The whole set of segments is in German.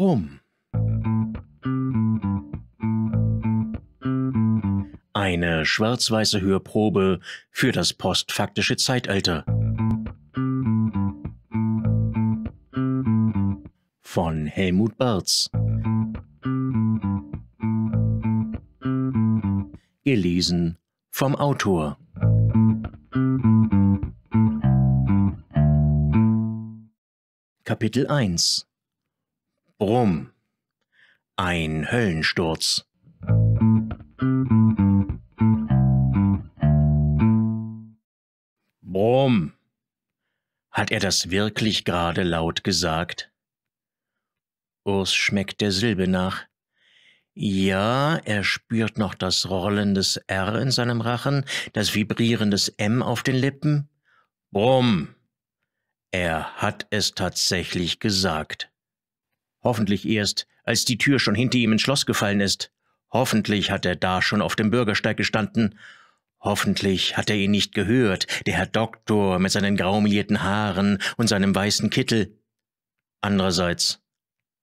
Brumm. Eine schwarz-weiße Hörprobe für das postfaktische Zeitalter. Von Helmut Barz. Gelesen vom Autor. Kapitel 1 Brumm Ein Höllensturz Brumm Hat er das wirklich gerade laut gesagt? Urs schmeckt der Silbe nach. Ja, er spürt noch das Rollen des R in seinem Rachen, das Vibrieren des M auf den Lippen. Brumm. Er hat es tatsächlich gesagt. Hoffentlich erst, als die Tür schon hinter ihm ins Schloss gefallen ist. Hoffentlich hat er da schon auf dem Bürgersteig gestanden. Hoffentlich hat er ihn nicht gehört, der Herr Doktor mit seinen graumelierten Haaren und seinem weißen Kittel. Andererseits,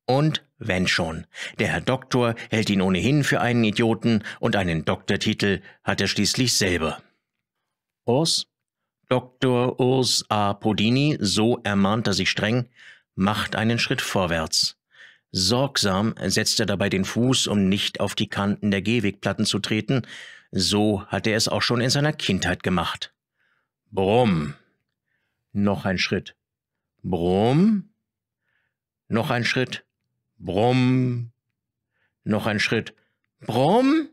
und wenn schon, der Herr Doktor hält ihn ohnehin für einen Idioten und einen Doktortitel hat er schließlich selber. Urs, Dr. Urs A. Podini, so ermahnt er sich streng, macht einen Schritt vorwärts. Sorgsam setzt er dabei den Fuß, um nicht auf die Kanten der Gehwegplatten zu treten. So hat er es auch schon in seiner Kindheit gemacht. Brumm. Noch ein Schritt. Brumm. Noch ein Schritt. Brumm. Noch ein Schritt. Brumm.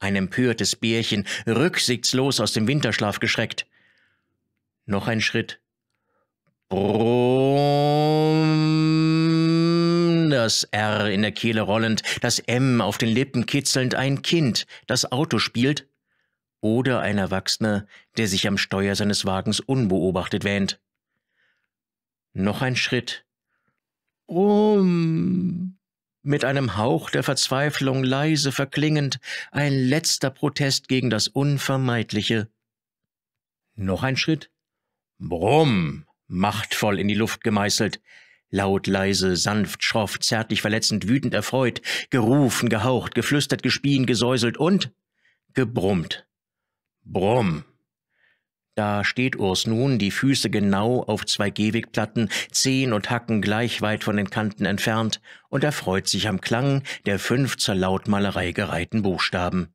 Ein empörtes Bärchen, rücksichtslos aus dem Winterschlaf geschreckt. Noch ein Schritt. Brumm. Das R in der Kehle rollend, das M auf den Lippen kitzelnd, ein Kind, das Auto spielt. Oder ein Erwachsener, der sich am Steuer seines Wagens unbeobachtet wähnt. Noch ein Schritt. Brumm. Mit einem Hauch der Verzweiflung leise verklingend, ein letzter Protest gegen das Unvermeidliche. Noch ein Schritt. Brumm, machtvoll in die Luft gemeißelt, laut, leise, sanft, schroff, zärtlich, verletzend, wütend, erfreut, gerufen, gehaucht, geflüstert, gespien, gesäuselt und gebrummt. Brumm. Da steht Urs nun, die Füße genau auf zwei Gehwegplatten, Zehen und Hacken gleich weit von den Kanten entfernt, und erfreut sich am Klang der fünf zur Lautmalerei gereihten Buchstaben.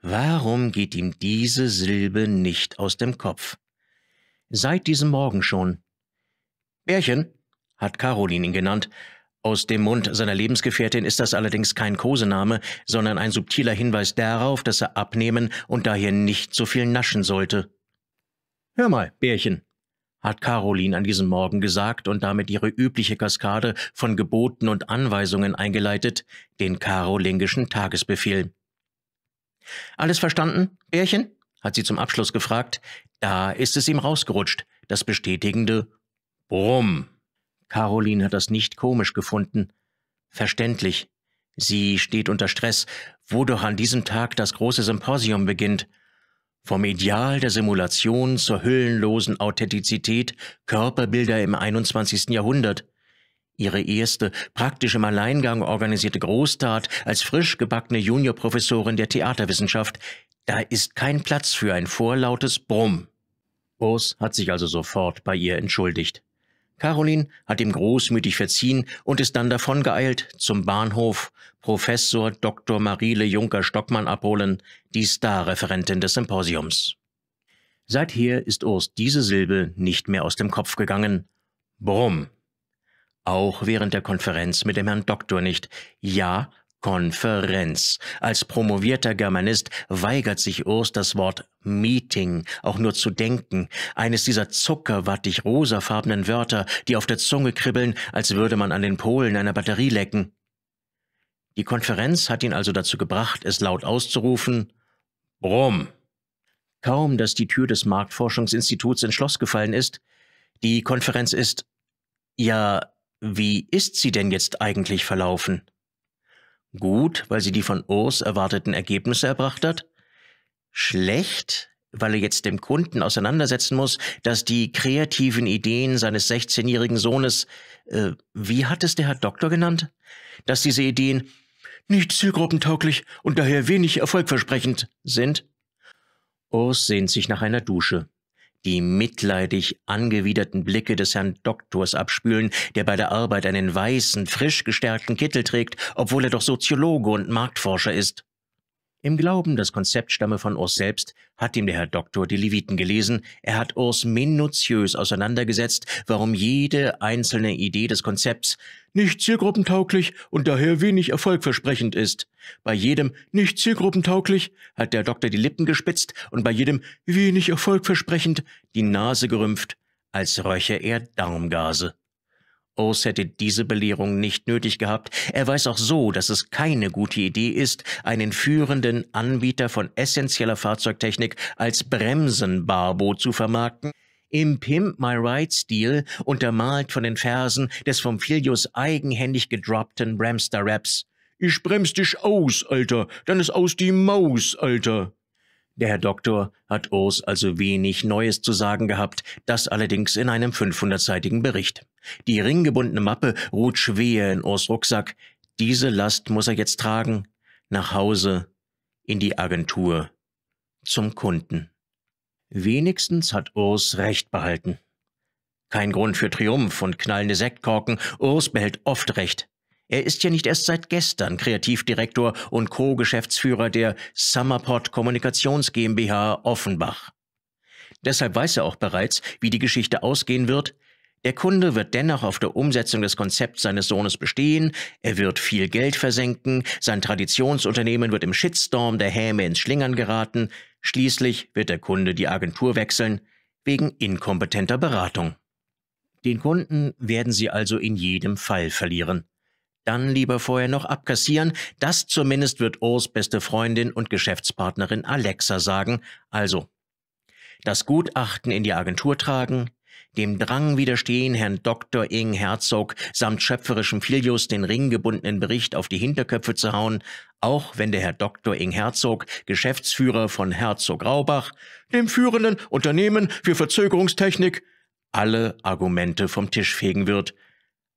Warum geht ihm diese Silbe nicht aus dem Kopf? Seit diesem Morgen schon. Bärchen, hat Caroline ihn genannt. Aus dem Mund seiner Lebensgefährtin ist das allerdings kein Kosename, sondern ein subtiler Hinweis darauf, dass er abnehmen und daher nicht so viel naschen sollte. Hör mal, Bärchen, hat Caroline an diesem Morgen gesagt und damit ihre übliche Kaskade von Geboten und Anweisungen eingeleitet, den karolingischen Tagesbefehl. Alles verstanden, Bärchen? hat sie zum Abschluss gefragt, da ist es ihm rausgerutscht, das bestätigende Brumm. Caroline hat das nicht komisch gefunden. Verständlich. Sie steht unter Stress, wo doch an diesem Tag das große Symposium beginnt. Vom Ideal der Simulation zur hüllenlosen Authentizität Körperbilder im 21. Jahrhundert. Ihre erste, praktisch im Alleingang organisierte Großtat als frisch gebackene Juniorprofessorin der Theaterwissenschaft, da ist kein Platz für ein vorlautes Brumm. Urs hat sich also sofort bei ihr entschuldigt. Caroline hat ihm großmütig verziehen und ist dann davongeeilt zum Bahnhof Professor Dr. Mariele Juncker-Stockmann abholen, die Starreferentin des Symposiums. Seither ist Urs diese Silbe nicht mehr aus dem Kopf gegangen. Brumm. Auch während der Konferenz mit dem Herrn Doktor nicht. Ja, Konferenz. Als promovierter Germanist weigert sich Urs das Wort Meeting auch nur zu denken, eines dieser zuckerwattig rosafarbenen Wörter, die auf der Zunge kribbeln, als würde man an den Polen einer Batterie lecken. Die Konferenz hat ihn also dazu gebracht, es laut auszurufen Brumm. Kaum, dass die Tür des Marktforschungsinstituts ins Schloss gefallen ist, die Konferenz ist ja, wie ist sie denn jetzt eigentlich verlaufen? Gut, weil sie die von Urs erwarteten Ergebnisse erbracht hat? Schlecht, weil er jetzt dem Kunden auseinandersetzen muss, dass die kreativen Ideen seines 16-jährigen Sohnes, äh, wie hat es der Herr Doktor genannt? Dass diese Ideen nicht zielgruppentauglich und daher wenig erfolgversprechend sind? Urs sehnt sich nach einer Dusche. Die mitleidig angewiderten Blicke des Herrn Doktors abspülen, der bei der Arbeit einen weißen, frisch gestärkten Kittel trägt, obwohl er doch Soziologe und Marktforscher ist. Im Glauben, das Konzept stamme von Urs selbst, hat ihm der Herr Doktor die Leviten gelesen, er hat Urs minutiös auseinandergesetzt, warum jede einzelne Idee des Konzepts nicht zielgruppentauglich und daher wenig erfolgversprechend ist. Bei jedem nicht zielgruppentauglich hat der Doktor die Lippen gespitzt und bei jedem wenig erfolgversprechend die Nase gerümpft, als röche er Darmgase. Urs hätte diese Belehrung nicht nötig gehabt. Er weiß auch so, dass es keine gute Idee ist, einen führenden Anbieter von essentieller Fahrzeugtechnik als Bremsenbarbo zu vermarkten. Im Pimp My Ride-Stil, untermalt von den Versen des vom Filius eigenhändig gedroppten Bramster-Raps. Ich brems dich aus, Alter, dann ist aus die Maus, Alter. Der Herr Doktor hat Urs also wenig Neues zu sagen gehabt, das allerdings in einem 500-seitigen Bericht. Die ringgebundene Mappe ruht schwer in Urs Rucksack. Diese Last muss er jetzt tragen. Nach Hause, in die Agentur, zum Kunden. Wenigstens hat Urs Recht behalten. Kein Grund für Triumph und knallende Sektkorken, Urs behält oft Recht. Er ist ja nicht erst seit gestern Kreativdirektor und Co-Geschäftsführer der Summerpot Kommunikations GmbH Offenbach. Deshalb weiß er auch bereits, wie die Geschichte ausgehen wird. Der Kunde wird dennoch auf der Umsetzung des Konzepts seines Sohnes bestehen, er wird viel Geld versenken, sein Traditionsunternehmen wird im Shitstorm der Häme ins Schlingern geraten, schließlich wird der Kunde die Agentur wechseln, wegen inkompetenter Beratung. Den Kunden werden sie also in jedem Fall verlieren. Dann lieber vorher noch abkassieren. Das zumindest wird Urs beste Freundin und Geschäftspartnerin Alexa sagen. Also, das Gutachten in die Agentur tragen, dem Drang widerstehen, Herrn Dr. Ing Herzog samt schöpferischem Filius den ringgebundenen Bericht auf die Hinterköpfe zu hauen, auch wenn der Herr Dr. Ing Herzog, Geschäftsführer von Herzog Raubach, dem führenden Unternehmen für Verzögerungstechnik, alle Argumente vom Tisch fegen wird,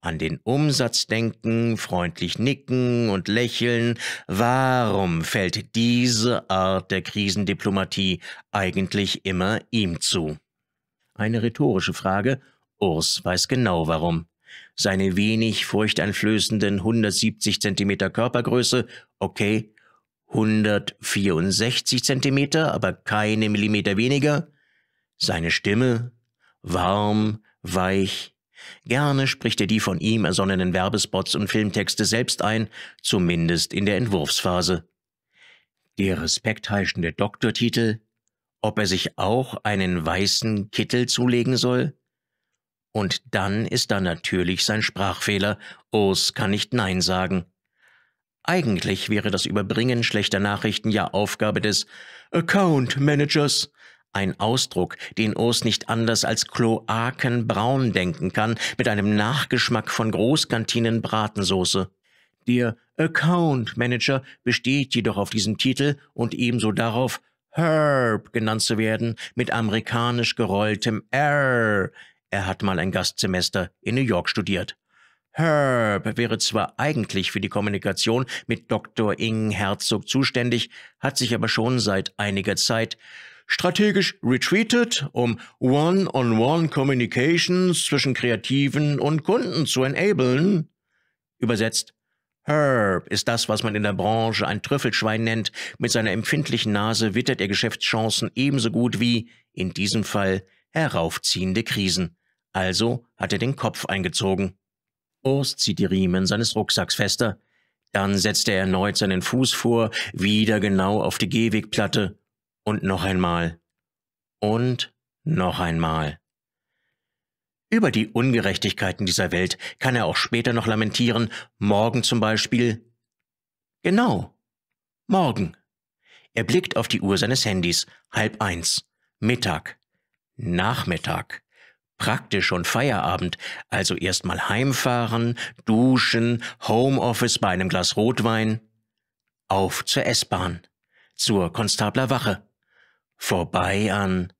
an den Umsatz denken, freundlich nicken und lächeln. Warum fällt diese Art der Krisendiplomatie eigentlich immer ihm zu? Eine rhetorische Frage. Urs weiß genau warum. Seine wenig furchteinflößenden 170 Zentimeter Körpergröße, okay, 164 Zentimeter, aber keine Millimeter weniger. Seine Stimme, warm, weich, Gerne spricht er die von ihm ersonnenen Werbespots und Filmtexte selbst ein, zumindest in der Entwurfsphase. Der respektheischende Doktortitel, ob er sich auch einen weißen Kittel zulegen soll? Und dann ist da natürlich sein Sprachfehler, Urs kann nicht Nein sagen. Eigentlich wäre das Überbringen schlechter Nachrichten ja Aufgabe des Account Managers, ein Ausdruck, den Urs nicht anders als Kloakenbraun denken kann, mit einem Nachgeschmack von Großkantinen Bratensoße. Der Account Manager besteht jedoch auf diesem Titel und ebenso darauf, Herb genannt zu werden, mit amerikanisch gerolltem R. Er hat mal ein Gastsemester in New York studiert. Herb wäre zwar eigentlich für die Kommunikation mit Dr. Ing Herzog zuständig, hat sich aber schon seit einiger Zeit strategisch retreated, um One-on-One Communications zwischen Kreativen und Kunden zu enablen. Übersetzt, Herb ist das, was man in der Branche ein Trüffelschwein nennt. Mit seiner empfindlichen Nase wittert er Geschäftschancen ebenso gut wie, in diesem Fall, heraufziehende Krisen. Also hat er den Kopf eingezogen. Urs zieht die Riemen seines Rucksacks fester. Dann setzt er erneut seinen Fuß vor, wieder genau auf die Gehwegplatte und noch einmal. Und noch einmal. Über die Ungerechtigkeiten dieser Welt kann er auch später noch lamentieren, morgen zum Beispiel. Genau, morgen. Er blickt auf die Uhr seines Handys, halb eins, Mittag, Nachmittag, praktisch schon Feierabend, also erstmal heimfahren, duschen, Homeoffice bei einem Glas Rotwein, auf zur S-Bahn, zur Konstabler Wache. Vorbei an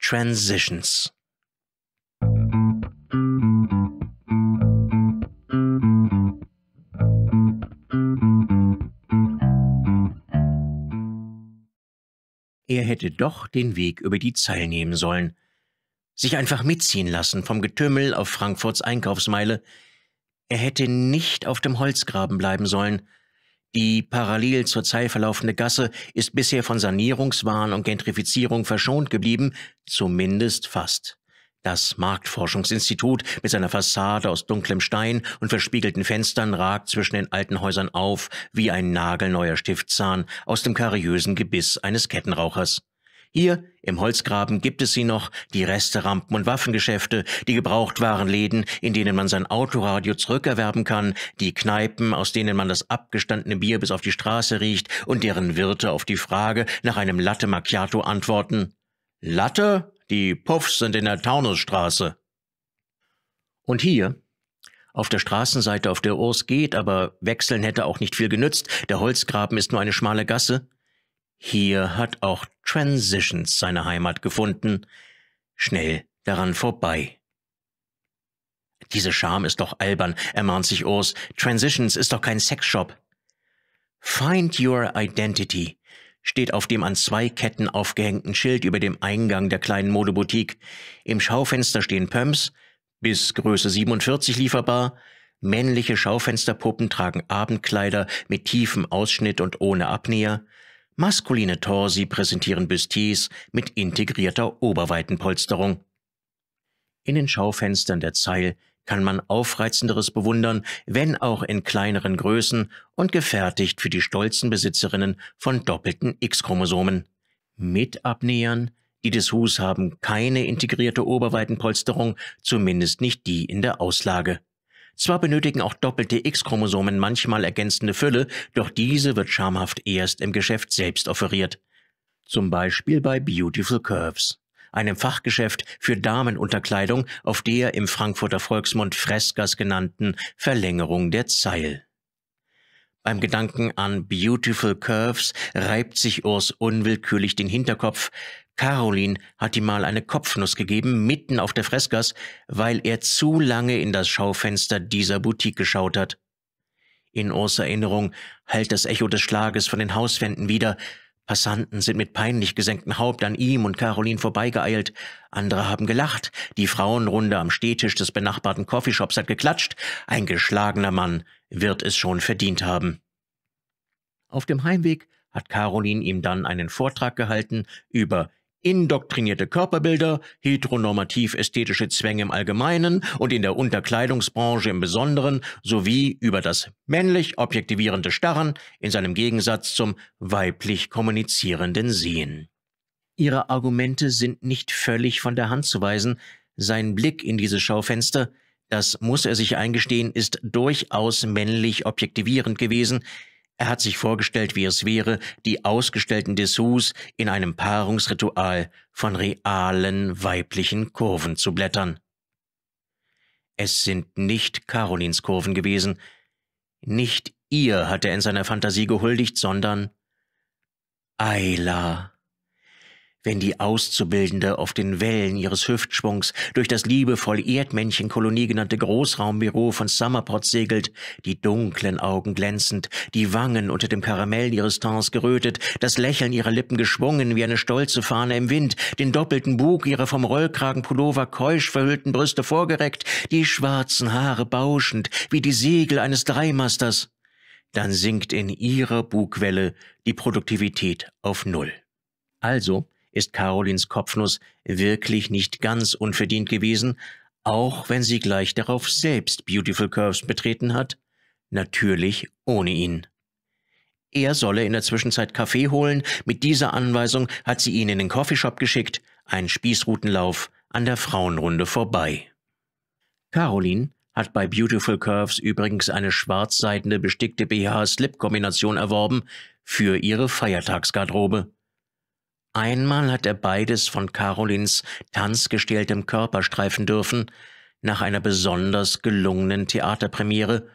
Transitions. Er hätte doch den Weg über die Zeil nehmen sollen, sich einfach mitziehen lassen vom Getümmel auf Frankfurts Einkaufsmeile. Er hätte nicht auf dem Holzgraben bleiben sollen. Die parallel zur Zeil verlaufende Gasse ist bisher von Sanierungswahn und Gentrifizierung verschont geblieben, zumindest fast. Das Marktforschungsinstitut mit seiner Fassade aus dunklem Stein und verspiegelten Fenstern ragt zwischen den alten Häusern auf wie ein nagelneuer Stiftzahn aus dem kariösen Gebiss eines Kettenrauchers. Hier im Holzgraben gibt es sie noch, die Resterampen und Waffengeschäfte, die Gebrauchtwarenläden, in denen man sein Autoradio zurückerwerben kann, die Kneipen, aus denen man das abgestandene Bier bis auf die Straße riecht und deren Wirte auf die Frage nach einem Latte Macchiato antworten. Latte? Die Puffs sind in der Taunusstraße. Und hier, auf der Straßenseite, auf der Urs geht, aber wechseln hätte auch nicht viel genützt, der Holzgraben ist nur eine schmale Gasse, hier hat auch Transitions seine Heimat gefunden, schnell daran vorbei. Diese Scham ist doch albern, ermahnt sich Urs. Transitions ist doch kein Sexshop. Find your identity steht auf dem an zwei Ketten aufgehängten Schild über dem Eingang der kleinen Modeboutique. Im Schaufenster stehen Pumps, bis Größe 47 lieferbar. Männliche Schaufensterpuppen tragen Abendkleider mit tiefem Ausschnitt und ohne Abnäher. Maskuline Torsi präsentieren Bustiers mit integrierter Oberweitenpolsterung. In den Schaufenstern der Zeil kann man Aufreizenderes bewundern, wenn auch in kleineren Größen und gefertigt für die stolzen Besitzerinnen von doppelten X-Chromosomen. Mit Abnähern, die Dessous haben keine integrierte Oberweitenpolsterung, zumindest nicht die in der Auslage. Zwar benötigen auch doppelte X-Chromosomen manchmal ergänzende Fülle, doch diese wird schamhaft erst im Geschäft selbst offeriert. Zum Beispiel bei Beautiful Curves, einem Fachgeschäft für Damenunterkleidung auf der im Frankfurter Volksmund Freskas genannten Verlängerung der Zeil. Beim Gedanken an Beautiful Curves reibt sich Urs unwillkürlich den Hinterkopf, Caroline hat ihm mal eine Kopfnuss gegeben, mitten auf der Freskas, weil er zu lange in das Schaufenster dieser Boutique geschaut hat. In Urs Erinnerung hallt das Echo des Schlages von den Hauswänden wieder. Passanten sind mit peinlich gesenktem Haupt an ihm und Caroline vorbeigeeilt. Andere haben gelacht. Die Frauenrunde am Stehtisch des benachbarten Coffeeshops hat geklatscht. Ein geschlagener Mann wird es schon verdient haben. Auf dem Heimweg hat Caroline ihm dann einen Vortrag gehalten über indoktrinierte Körperbilder, heteronormativ-ästhetische Zwänge im Allgemeinen und in der Unterkleidungsbranche im Besonderen sowie über das männlich objektivierende Starren in seinem Gegensatz zum weiblich kommunizierenden Sehen. Ihre Argumente sind nicht völlig von der Hand zu weisen. Sein Blick in dieses Schaufenster, das muss er sich eingestehen, ist durchaus männlich objektivierend gewesen, er hat sich vorgestellt, wie es wäre, die ausgestellten Dessous in einem Paarungsritual von realen weiblichen Kurven zu blättern. Es sind nicht Carolins Kurven gewesen, nicht ihr hat er in seiner Fantasie gehuldigt, sondern Ayla wenn die Auszubildende auf den Wellen ihres Hüftschwungs durch das liebevoll Erdmännchenkolonie genannte Großraumbüro von Summerport segelt, die dunklen Augen glänzend, die Wangen unter dem Karamell ihres Tons gerötet, das Lächeln ihrer Lippen geschwungen wie eine stolze Fahne im Wind, den doppelten Bug ihrer vom Rollkragenpullover keusch verhüllten Brüste vorgereckt, die schwarzen Haare bauschend wie die Segel eines Dreimasters, dann sinkt in ihrer Bugwelle die Produktivität auf Null. Also ist Carolins Kopfnuss wirklich nicht ganz unverdient gewesen, auch wenn sie gleich darauf selbst Beautiful Curves betreten hat, natürlich ohne ihn. Er solle in der Zwischenzeit Kaffee holen, mit dieser Anweisung hat sie ihn in den Coffeeshop geschickt, ein Spießrutenlauf an der Frauenrunde vorbei. Caroline hat bei Beautiful Curves übrigens eine schwarzseidene bestickte BH-Slip-Kombination erworben für ihre Feiertagsgarderobe. Einmal hat er beides von Carolins tanzgestähltem Körper streifen dürfen, nach einer besonders gelungenen Theaterpremiere.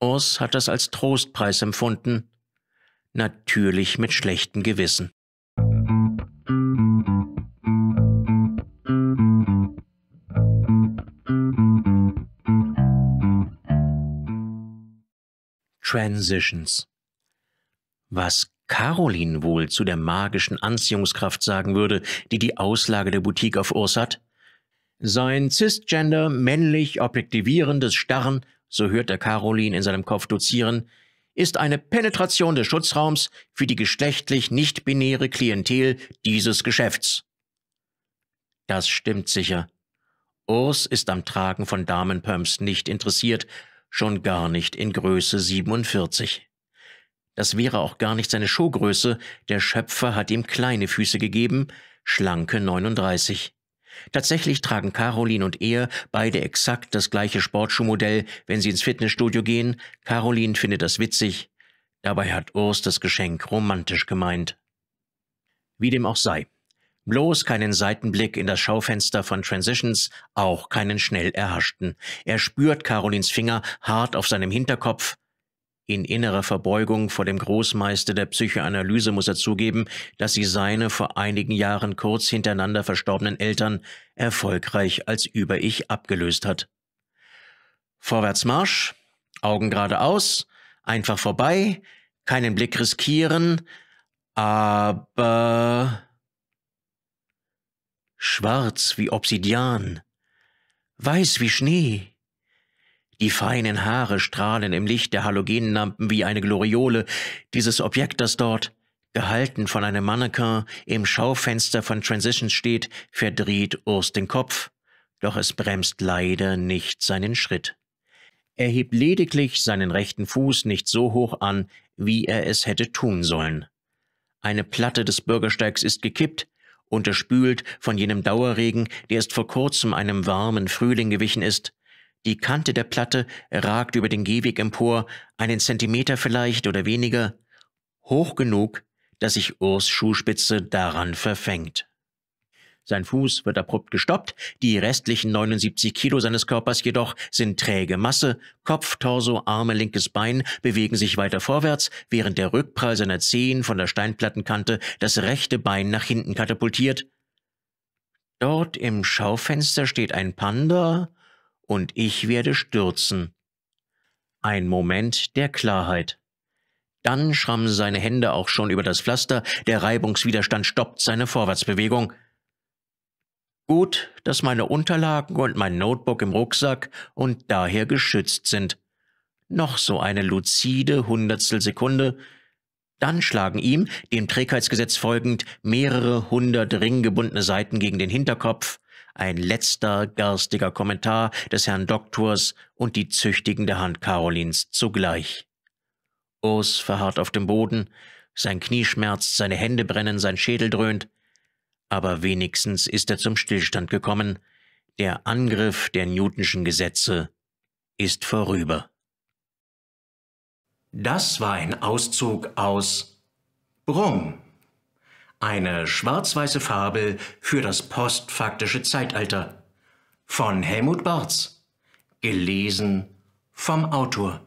Urs hat das als Trostpreis empfunden, natürlich mit schlechtem Gewissen. Transitions. Was Caroline wohl zu der magischen Anziehungskraft sagen würde, die die Auslage der Boutique auf Urs hat? Sein cisgender, männlich objektivierendes Starren, so hört er Caroline in seinem Kopf dozieren, ist eine Penetration des Schutzraums für die geschlechtlich nicht-binäre Klientel dieses Geschäfts. Das stimmt sicher. Urs ist am Tragen von Damenpumps nicht interessiert, schon gar nicht in Größe 47. Das wäre auch gar nicht seine Showgröße, der Schöpfer hat ihm kleine Füße gegeben, schlanke 39. Tatsächlich tragen Caroline und er beide exakt das gleiche Sportschuhmodell, wenn sie ins Fitnessstudio gehen. Caroline findet das witzig. Dabei hat Urs das Geschenk romantisch gemeint. Wie dem auch sei. Bloß keinen Seitenblick in das Schaufenster von Transitions, auch keinen schnell erhaschten. Er spürt Carolins Finger hart auf seinem Hinterkopf, in innerer Verbeugung vor dem Großmeister der Psychoanalyse muss er zugeben, dass sie seine vor einigen Jahren kurz hintereinander verstorbenen Eltern erfolgreich als Über-Ich abgelöst hat. Vorwärts Marsch, Augen geradeaus, einfach vorbei, keinen Blick riskieren, aber schwarz wie Obsidian, weiß wie Schnee, die feinen Haare strahlen im Licht der Halogenlampen wie eine Gloriole. Dieses Objekt, das dort, gehalten von einem Mannequin, im Schaufenster von Transitions steht, verdreht Urs den Kopf, doch es bremst leider nicht seinen Schritt. Er hebt lediglich seinen rechten Fuß nicht so hoch an, wie er es hätte tun sollen. Eine Platte des Bürgersteigs ist gekippt, unterspült von jenem Dauerregen, der erst vor kurzem einem warmen Frühling gewichen ist, die Kante der Platte ragt über den Gehweg empor, einen Zentimeter vielleicht oder weniger, hoch genug, dass sich Urs Schuhspitze daran verfängt. Sein Fuß wird abrupt gestoppt, die restlichen 79 Kilo seines Körpers jedoch sind träge Masse, Kopf, Torso, Arme, linkes Bein bewegen sich weiter vorwärts, während der Rückprall seiner Zehen von der Steinplattenkante das rechte Bein nach hinten katapultiert. Dort im Schaufenster steht ein Panda und ich werde stürzen. Ein Moment der Klarheit. Dann schrammen seine Hände auch schon über das Pflaster, der Reibungswiderstand stoppt seine Vorwärtsbewegung. Gut, dass meine Unterlagen und mein Notebook im Rucksack und daher geschützt sind. Noch so eine luzide Hundertstel Sekunde, dann schlagen ihm, dem Trägheitsgesetz folgend, mehrere hundert ringgebundene Seiten gegen den Hinterkopf, ein letzter garstiger Kommentar des Herrn Doktors und die züchtigende Hand Carolins zugleich. Urs verharrt auf dem Boden, sein Knie schmerzt, seine Hände brennen, sein Schädel dröhnt, aber wenigstens ist er zum Stillstand gekommen, der Angriff der Newtonschen Gesetze ist vorüber. Das war ein Auszug aus Brumm eine schwarz-weiße Fabel für das postfaktische Zeitalter. Von Helmut Barz. Gelesen vom Autor.